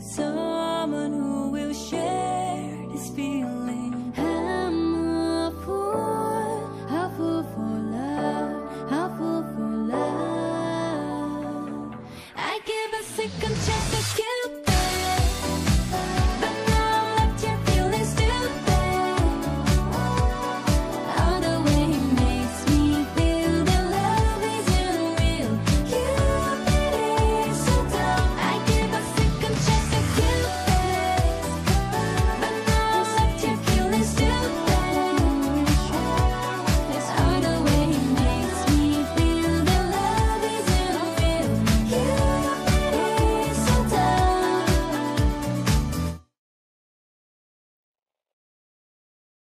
Someone who will share this feeling. I'm a fool, a fool for love, a fool for love. I give a second chance